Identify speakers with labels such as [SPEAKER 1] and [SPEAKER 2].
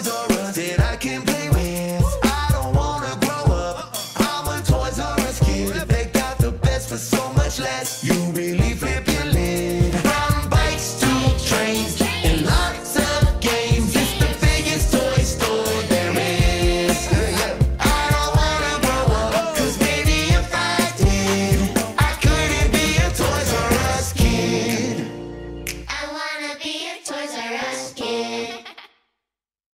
[SPEAKER 1] Toys R Us that I can play with. I don't wanna grow up. I'm a Toys R Us kid. They got the best for so much less. You be